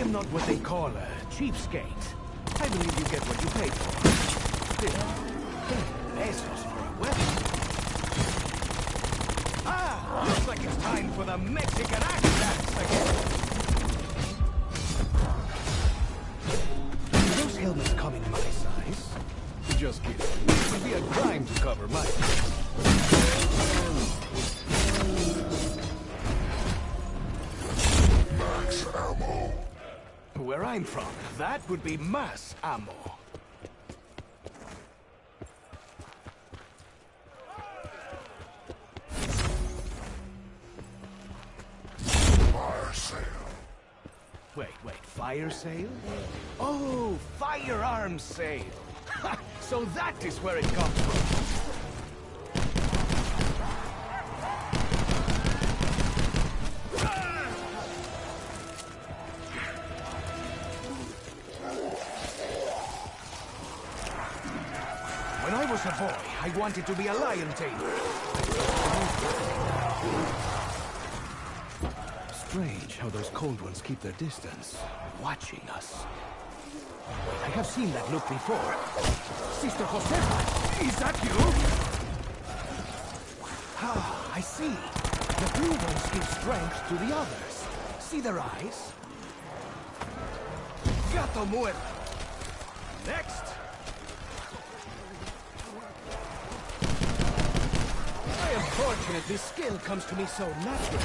am not what they call a cheapskate. I believe you get what you pay for. 10 pesos for a weapon. Ah! Looks like it's time for the Mexican dance again. Those helmets come in my size? Just kidding. It would be a crime to cover my From, that would be mass ammo. Fire sale. Wait, wait, fire sale? Oh, firearms sale! So that is where it comes from. Wanted to be a lion tamer. Strange how those cold ones keep their distance, watching us. I have seen that look before. Sister Josefa, is that you? Ah, I see. The blue ones give strength to the others. See their eyes? Gato muerto. Next. I am fortunate this skill comes to me so naturally.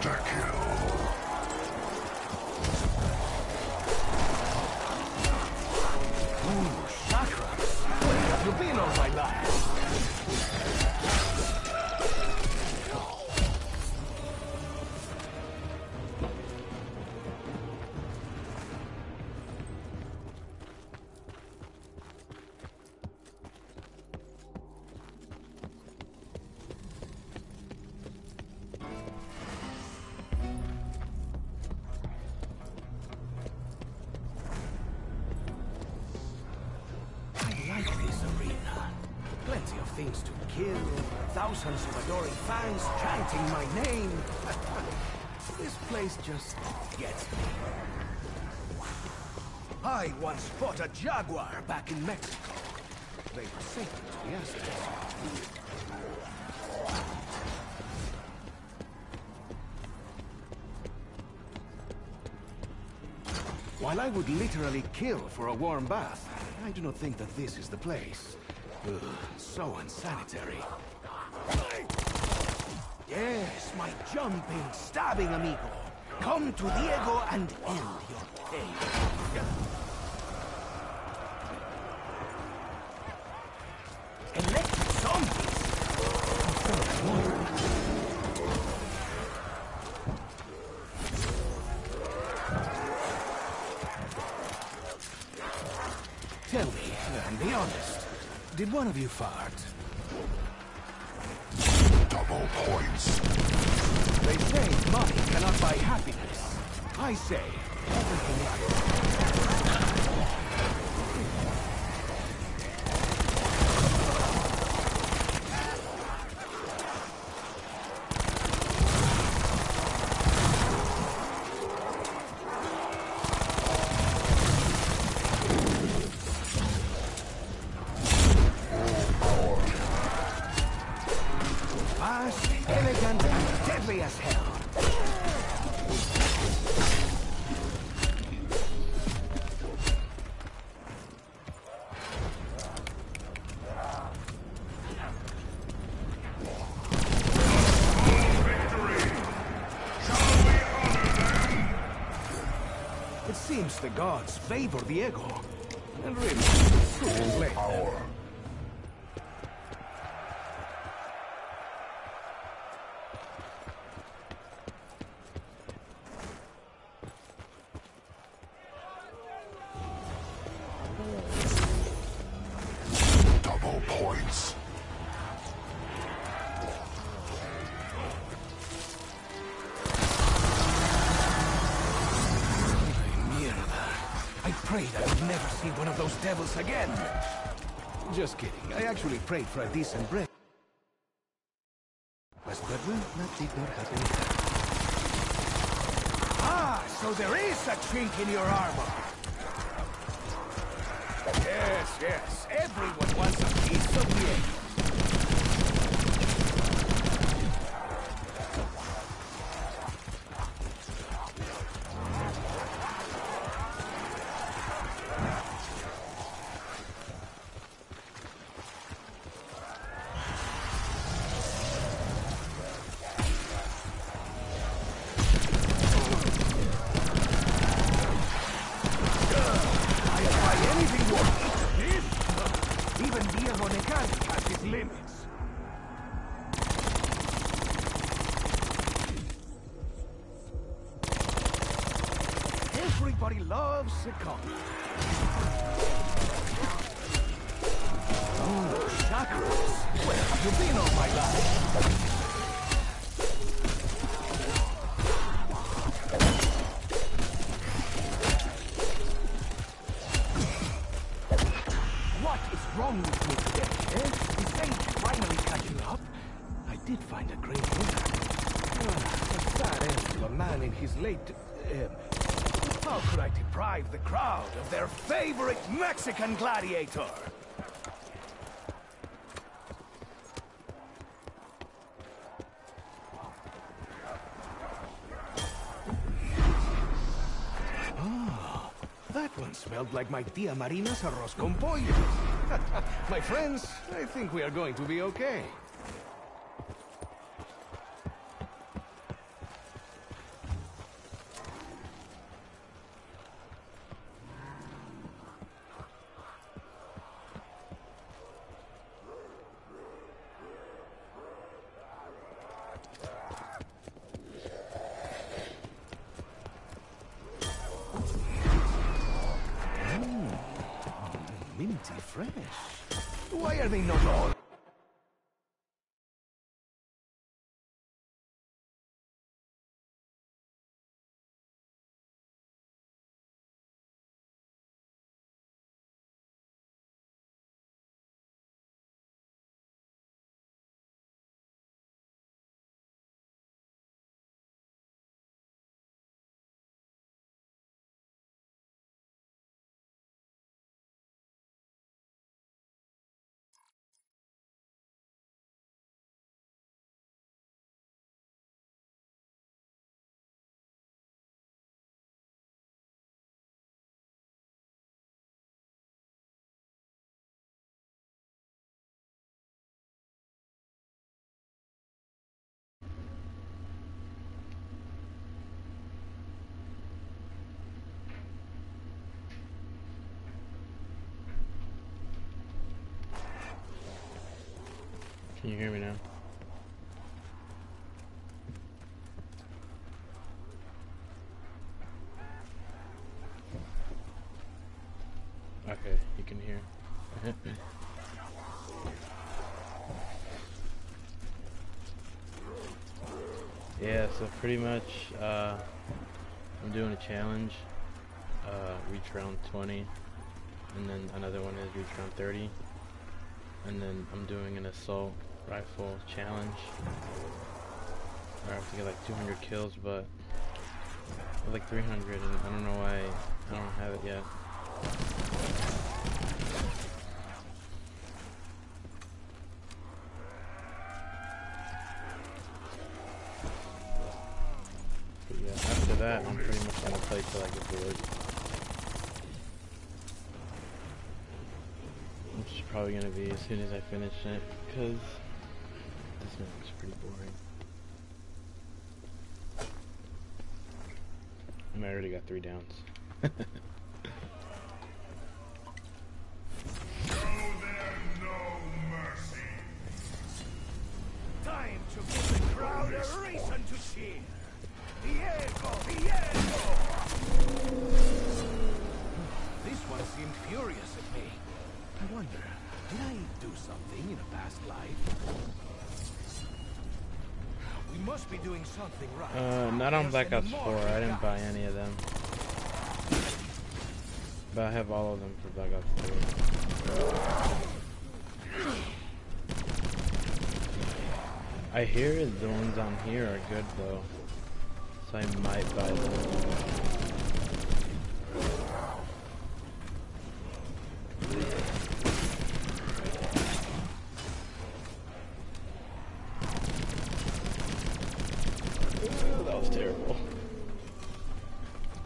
Kill. Things to kill, thousands of adoring fans chanting my name. this place just gets me. I once fought a jaguar back in Mexico. They were sacred to the Aztecs. While I would literally kill for a warm bath, I do not think that this is the place. Ugh, so unsanitary. Yes, my jumping, stabbing amigo. Come to Diego and end your pain. Electric zombies! How very modern. Tell me, and be honest, did one of you fart? Double points. They say money cannot buy happiness. I say, everything else. Gods favor Diego. And really? Power. Devils again. Just kidding. I actually prayed for a decent break. But well, that did not happen. Ah, so there is a chink in your armor. Yes, yes. Everyone wants a piece of the egg. Limits. Everybody loves a comic. Oh, chakrams. Where have you been all my life? Deprive the crowd of their favorite Mexican gladiator? Ah, that one smelled like my tia Marina's arroz con pollo. my friends, I think we are going to be okay. Minty fresh. Why are they not all? Can you hear me now? Okay, you can hear. yeah, so pretty much, uh, I'm doing a challenge, uh, reach round 20, and then another one is reach round 30 and then I'm doing an assault rifle challenge. I have to get like 200 kills, but like 300, and I don't know why I don't have it yet. But yeah, after that, I'm pretty much gonna play till I get bored. Which is probably gonna be as soon as I finish it, because this map is pretty boring. And I already got three downs. Time to give the crowd a reason to cheer. Diego, Diego! This one seemed furious at me. I wonder, did I do something in a past life? We must be doing something right. Uh, not on Black Ops 4. I didn't buy any of them. But I have all of them for Black Ops 3. I hear the ones on here are good though. So I might buy them. That was terrible.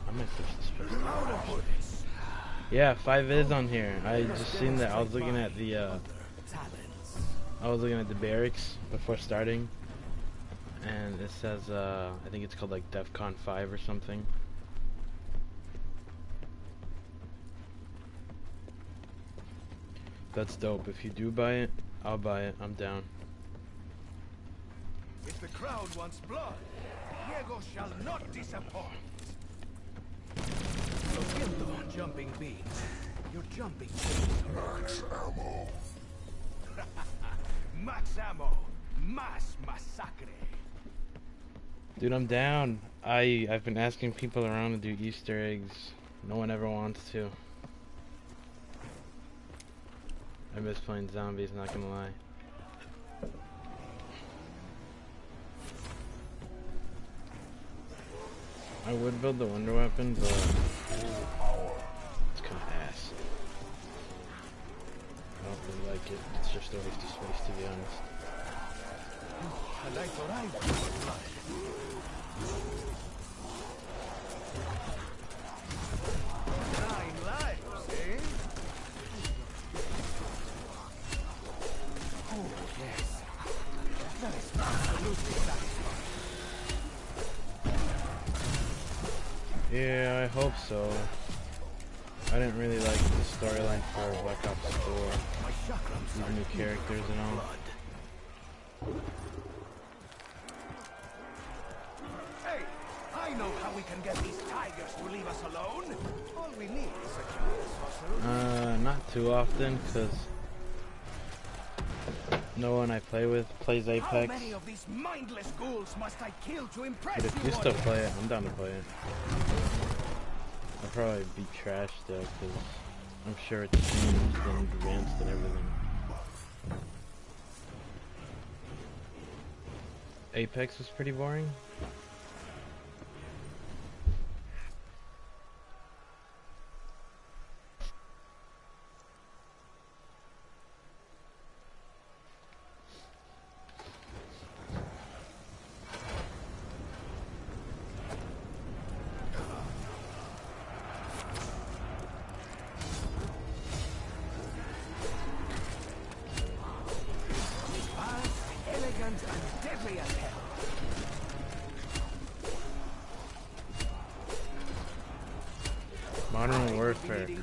I might switch this first. Out of bullets. Yeah, five is on here. I just seen that. I was looking at the uh, I was looking at the barracks before starting, and it says uh, I think it's called like DefCon 5 or something. That's dope. If you do buy it, I'll buy it. I'm down. If the crowd wants blood, Diego shall not disappoint. Lo siento, jumping beans. You're jumping beans. Max ammo. Max ammo. Mass massacre. Dude, I'm down. I I've been asking people around to do Easter eggs. No one ever wants to. I miss playing zombies, not gonna lie. I would build the wonder weapon, but it's kind of ass. I don't really like it. It's just a waste of space, to be honest. I I hope so. I didn't really like the storyline for Black Ops 4. My chakrams These new characters and all. Hey, I know how we can get these tigers to leave us alone. All we need is a curious. Uh, not too often, because no one I play with plays Apex. How many of these mindless ghouls must I kill to impress But if you still play it, I'm down to play it. I'll probably be trash though, because I'm sure it's changed and advanced and everything. Apex was pretty boring.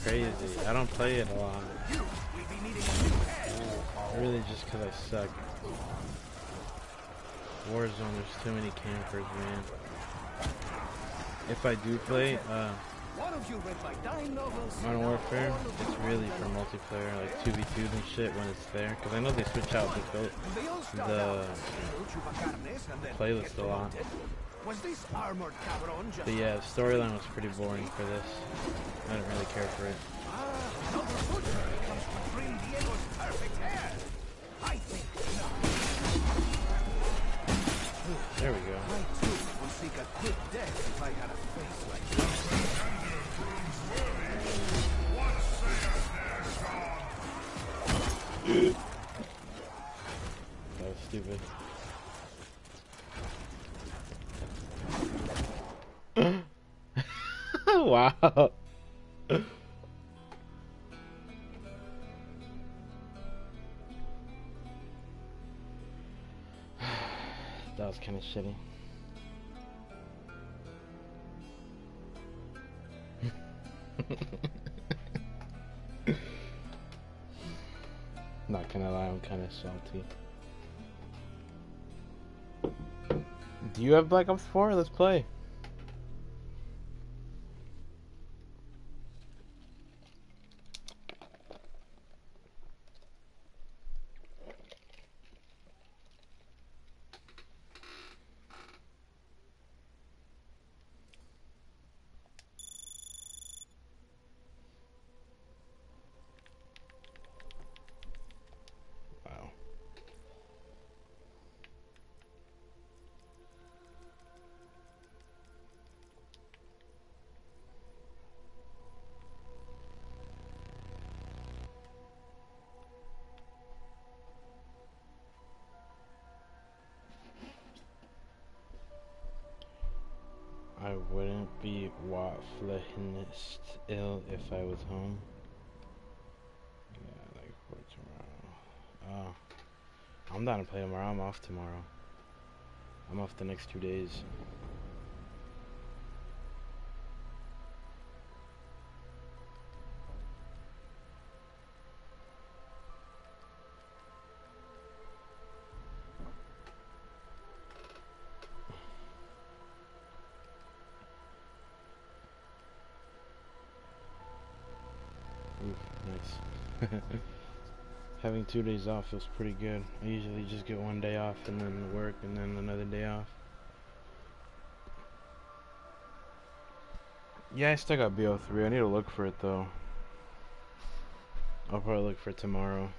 Crazy. I don't play it a lot. Really just because I suck. Warzone, there's too many campers, man. If I do play, uh. Modern Warfare, it's really for multiplayer, like 2v2s and shit when it's there. Because I know they switch out the, the playlist a lot. Was this armored cabron just But yeah, the storyline was pretty boring for this. I didn't really care for it. Ah, another butcher comes to bring Diego's perfect hair. I think not. There we go. I too would seek a quick death if I had a face like that. Wow. that was kind of shitty. Not gonna lie, I'm kind of salty. Do you have Black Ops 4? Let's play. I wouldn't be wafflingist ill if I was home. Yeah, like for tomorrow. Oh, I'm down to play tomorrow. I'm off tomorrow. I'm off the next two days. Two days off feels pretty good. I usually just get one day off and then work and then another day off. Yeah, I still got BO3. I need to look for it though. I'll probably look for it tomorrow.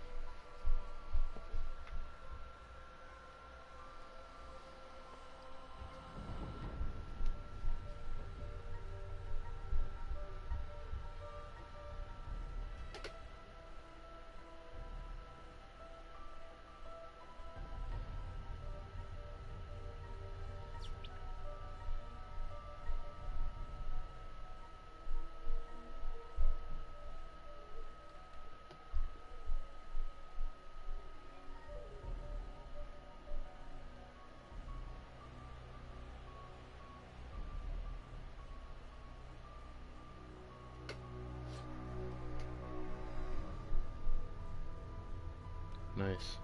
Nice.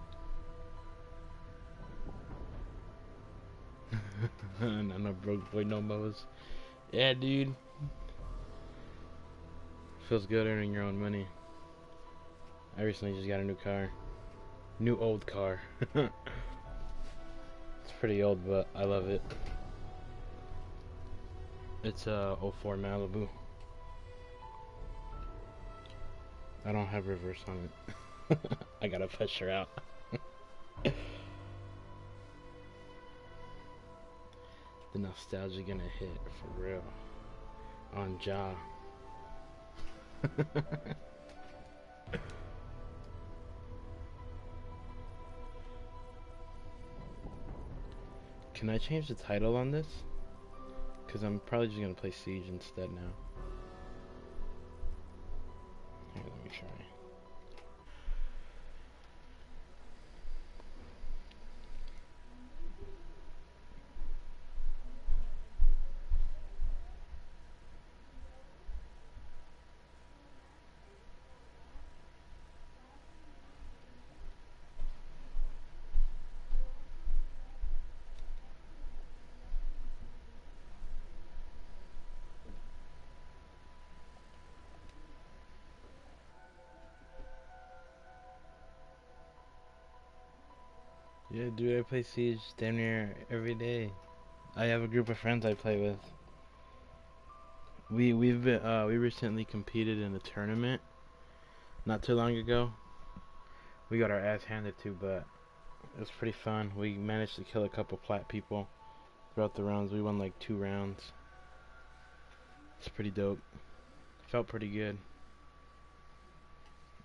I'm a broke boy no mows. Yeah, dude. Feels good earning your own money. I recently just got a new car. New old car. it's pretty old, but I love it. It's a 04 Malibu. I don't have reverse on it. I gotta push her out. the nostalgia gonna hit for real. On jaw. Can I change the title on this? Because I'm probably just gonna play Siege instead now. Here, let me try. Yeah, dude, I play Siege damn near every day. I have a group of friends I play with. We we've been uh we recently competed in a tournament not too long ago. We got our ass handed to, but it was pretty fun. We managed to kill a couple plat people throughout the rounds. We won like two rounds. It's pretty dope. Felt pretty good.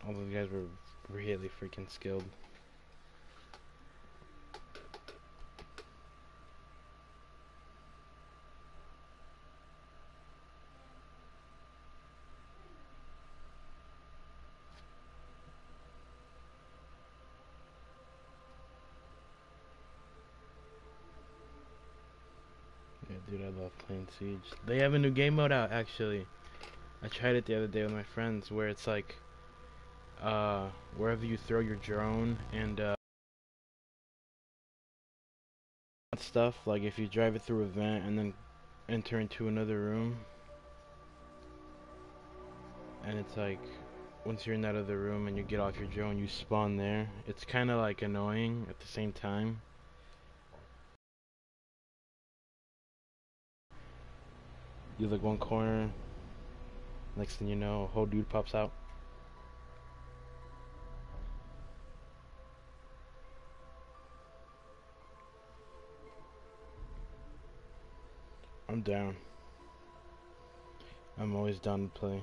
All those guys were really freaking skilled. Yeah, dude, I love playing Siege. They have a new game mode out, actually. I tried it the other day with my friends, where it's like, uh, wherever you throw your drone and, uh, stuff, like if you drive it through a vent and then enter into another room, and it's like, once you're in that other room and you get off your drone, you spawn there. It's kind of like annoying at the same time. You look one corner, next thing you know, a whole dude pops out. I'm down. I'm always down to play.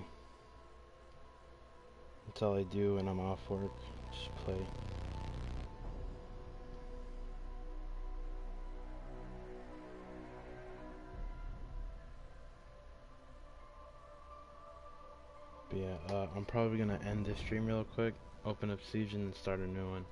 That's all I do when I'm off work. Just play. Uh, I'm probably gonna end this stream real quick, open up Siege and start a new one.